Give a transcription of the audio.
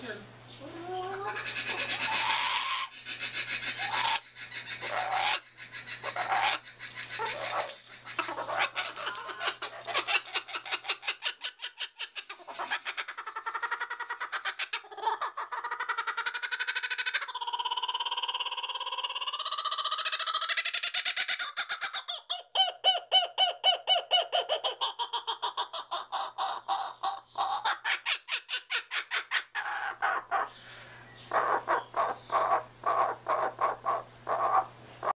Good.